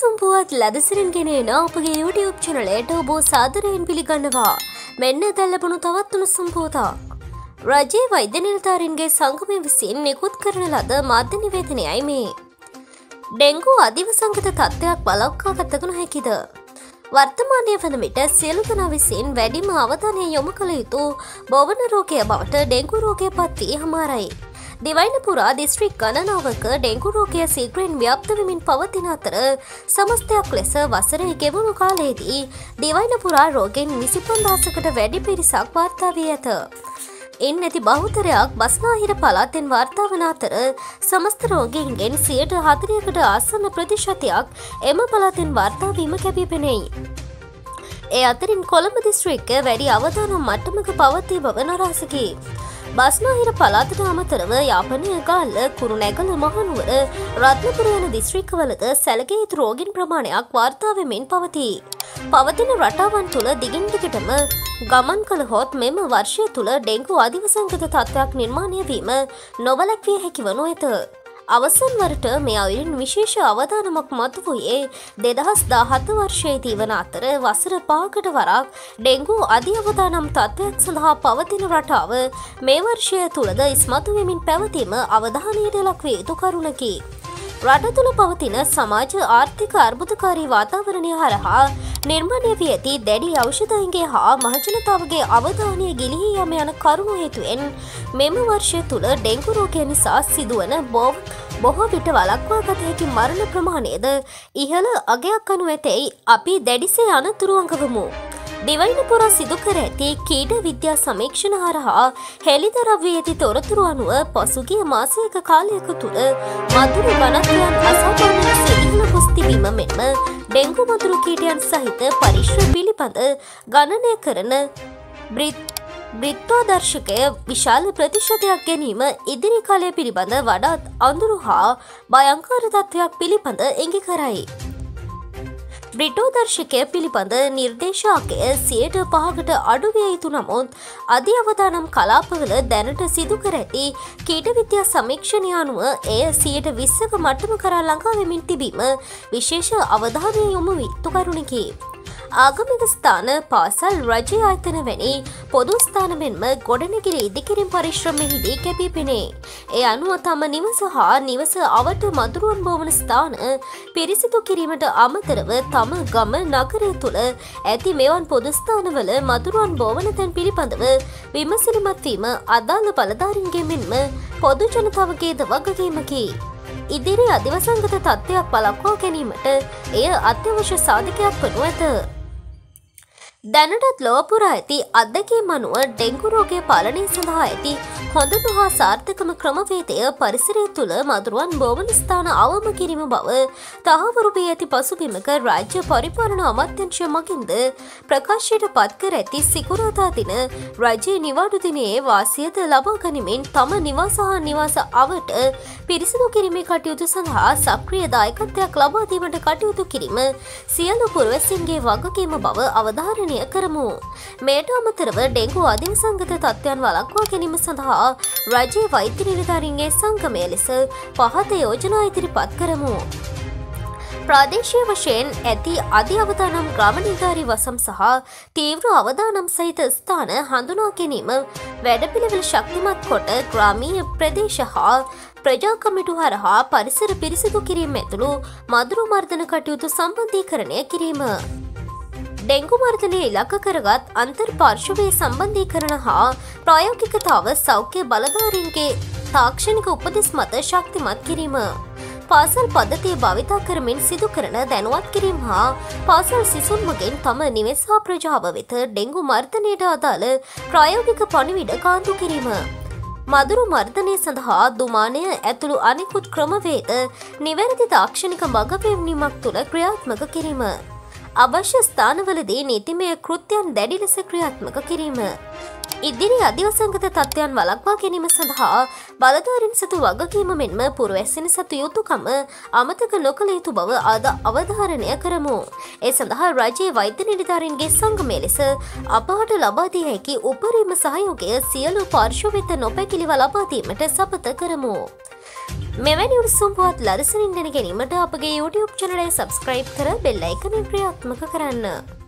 උණුසුම් පුවත් ලදසිරින් ගෙනන අපගේ YouTube චනලයට ඔබෝ සාදරයෙන් පිළිගන්නවා මෙන්න දැල්ලබුණු තවත් උණුසුම් පුවතක්. රජයේ වෛද්‍ය නිලධාරින්ගේ සංගමය විසින් නිකුත් කරන ලද මාධ්‍ය නිවේදනයයි මේ. ඩෙංගු අධිවසංගත තත්ත්වයක් බලක්කා ගතගුණ හැකිද. වර්තමානය වන විට සියලු දෙනා විසින් වැඩිම අවධානය යොමු කළ යුතු බොවන රෝගය බවට ඩෙංගු රෝගය පත්වී හමාරයි. දිවයින පුරා දිස්ත්‍රික් ගණනාවක ඩෙංගු රෝගය සීග්‍රෙන් ව්‍යප්තවමින් පවතින අතර සමස්තයක් ලෙස වසරේ ගෙවුණු කාලයේදී දිවයින පුරා රෝගෙන් විසිපන්දාසකට වැඩි පිරිසක් වාර්තාවී ඇත. එන් ඇති බහුතරයක් බස්නාහිර පලාතෙන් වාර්තාවන අතර සමස්ත රෝගීන්ගෙන් සියයට හතරියකට ආසන්න ප්‍රතිශතයක් එම පලාතෙන් වාර්තාවීම කැපී පෙනෙයි. ඒ අතරින් කොළඹ දිස්ත්‍රික්ක වැඩි අවධානම් මට්ටමක පවත්වී බව නොරාසකි. බස්නාහිර පලාතට අමතරව යාපනය ගල්ල කුරුණැගල මහනුවර රත්නපුර යන දිස්ත්‍රික්කවලද සැලගේ යුතු රෝගින් ප්‍රමාණයක් වාර්තාවමින් පවතිී. පවතින රටාවන් තුළ දිගින්දිකටම ගමන් කළ හොත් මෙම වර්ෂය තුළ ඩෙංගු අධිවසංගත තත්ත්වයක් නිර්මාණය වීම නොවලැක්විය හැකිවනු ඇත. අවසන් වරට මේ අයුරින් විශේෂ අවධානමක් මතු වූයේ දෙදහස් දාහත වර්ෂයේදී වන අතර වසර පාකට වරක් ඩෙංගු අධි අවධානම් තත්ත්වයක් සඳහා පවතින රටාව මේ වර්ෂය තුළද ඉස්මතු වෙමින් පැවතීම අවධානයට ලක්වේ යුතු කරුණකි. රට තුළ පවතින සමාජ ආර්ථික අර්බුදකාරී වාතාවරණය හරහා නිර්මාණය වී ඇති දැඩි ඖෂධයන්ගේ හා මහජනතාවගේ අවධානය ගිලිහි යම යන කරුණු හේතුවෙන් මෙම වර්ෂය තුළ ඩෙංගු රෝගය නිසා සිදුවන බෝව් බොහෝ විට වලක්වා ගත හැකි මරණ ප්‍රමාණයද ඉහළ අගයක් අනු ඇතැයි අපි දැඩිසේ අනතුරුවංගවමු. දෙවයින පුරා සිදුකර ඇති කීඩ විද්‍යා සමීක්ෂණ හරහා හෙළිදරවී ඇති තොරතුරු අනුව පසුගිය මාසයක කාලයක තුළ මදුරු ගණත්වයන් අසාමාන්‍ය සිහිල ගොස් තිබීම මෙන්ම ඩෙංගු මදුරු කීටයන් සහිත පරිශ්‍ර පිළිබඳ ගණනය කරන බ්‍රිත් බ්‍රිත්වාදර්ශකය විශාල ප්‍රතිශතයක් ගැනීම ඉදිරි කාලය පිළිබඳ වඩාත් අඳුරු හා භයංකාර තත්ත්වයක් පිළිබඳ එඟි කරයි. බ්‍රිටෝදර්ශකය පිළිබඳ නිර්දේශාකය සියයට පහකට අඩුවිය යුතු නමුත් අධි අවධානම් කලාපවල දැනට සිදුකර ඇති කීට විද්‍යා සමීක්ෂණය අනුව එය සියයට විස්සක මට්ටම කරා ලඟා වෙමින් තිබීම විශේෂ අවධානය යොමු විත්තු කරුණකි. ආගමික ස්ථාන පාසල් රජය ආයතන වැනි පොදු ස්ථාන මෙන්ම ගොඩනැගිලි ඉදිකිරින් පරිශ්‍රමෙහිදී කැපී පෙනේ. ඒ අනුව තම නිවස හා නිවස අවට මදුරුවන් බෝවන ස්ථාන පිරිසිදු කිරීමට අමතරව තම ගම නගරය තුළ ඇති මෙවන් පොදුස්ථානවල මදුරුවන් බෝවන තැන් පිළිබඳව විමසිලිමත්වීම අදාළ බලධාරින්ගේ මෙන්ම පොදු ජනතාවගේද වගකීමකි. ඉදිරි අධිවසංගත තත්ත්වයක් බලක්වා ගැනීමට එය අත්‍යවශ්‍ය සාධකයක් වනු ඇත. දැනටත් ලෝපුර ඇති අත්දැකීම් අනුව ඩෙංගු රෝගය පාලනය සඳහා ඇති හොඳම හා සාර්ථකම ක්‍රමවේදය පරිසරය තුළ මදුරුවන් බෝවන ස්ථාන අවම කිරීම බව තහවුරුපී ඇති පසුබිමක රාජ්‍ය පරිපාලන අමත්‍යංශය මගින්ද ප්‍රකාශයට පත්කර ඇති සිකුරාදා දින රජයේ නිවාඩු දිනයේ වාසියද ලබා ගනිමින් තම නිවාස හා නිවාස අවට පිරිසිදු කිරීමේ කටයුතු සඳහා සක්‍රිය දායකත්වයක් ලබාදීමට කටයුතු කිරීම සියලු පුරවැසින්ගේ වගකීම බව අවධාරණය පාලනය කරමු. මේට අමතරව ඩෙංගු අධිවසංගත තත්ත්වයන් වලක්වා ගැනීම සඳහා රජයේ වෛද්‍ය නිලධාරීන්ගේ සංගමය ලෙස පහත යෝජනා ඉදිරිපත් කරමු. ප්‍රාදේශය වශයෙන් ඇති අධි අවධානම් ග්‍රමනිධාරී වසම් සහ තීව්‍ර අවධානම් සහිත ස්ථාන හඳුනා ගැනීම වැඩපිළිවෙල ශක්තිමත් කොට ග්‍රාමීය ප්‍රදේශ හා ප්‍රජාකමිටු හරහා පරිසර පිරිසිදු කිරීම ඇතුළු මදුරු මර්ධන කටයුතු සම්බන්ධීකරණය කිරීම. ඩෙංගු මර්ධනය ඉලක්ක කරගත් අන්තර් පාර්ශවය සම්බන්ධීකරන හා ප්‍රායෝගිකතාව සෞඛ්‍ය බලධාරීන්ගේ තාක්ෂණික උපදෙස් මත ශක්තිමත් කිරීම. පාසල් පද්ධතිය භවිතා කරමින් සිදු කරන දැනුවත් කිරීම හා පාසල් සිසුන් මගෙන් තම නිවෙසා ප්‍රජාව වෙත ඩෙංගු මර්ධනයට අදාළ ප්‍රායෝගික පණිවිඩ කාන්තු කිරීම. මදුරු මර්ධනය සඳහා දුමානය ඇතුළු අනෙකුත් ක්‍රමවේද නිවැරදි තාක්ෂණික මගපෙවනීමක් තුළ ක්‍රියාත්මක කිරීම. අවශ්‍ය ස්ථානවලදී නීතිමය කෘත්‍යයන් දැඩි ලෙස ක්‍රියාත්මක කිරීම. ඉදිරි අධිවසංගත තත්ත්වයන් වලක්වා ගැනීම සඳහා බලධාරින් සතු වගකීම මෙන්ම පුරවැස්සෙන සතු යුතුකම අමතක නොකළ යුතු බව අද අවධාරණය කරමු. ඒ සඳහා රජයේ වෛද්‍ය නිලධාරීන්ගේ සංගමය ලෙස අපහට ලබාදී හැකි උපරීම සහයෝගය සියලු පාර්ශවෙත නොපැකිලිව ලබාදීමට සපත කරමු. මෙවැනි උණුසුම් පුවත් ලදසනින් දැන ගැනීමට අපගේ YouTube චනලය සබස්ක්‍රයිබ් කර බෙල් අයිකනින් ක්‍රියාත්මක කරන්න.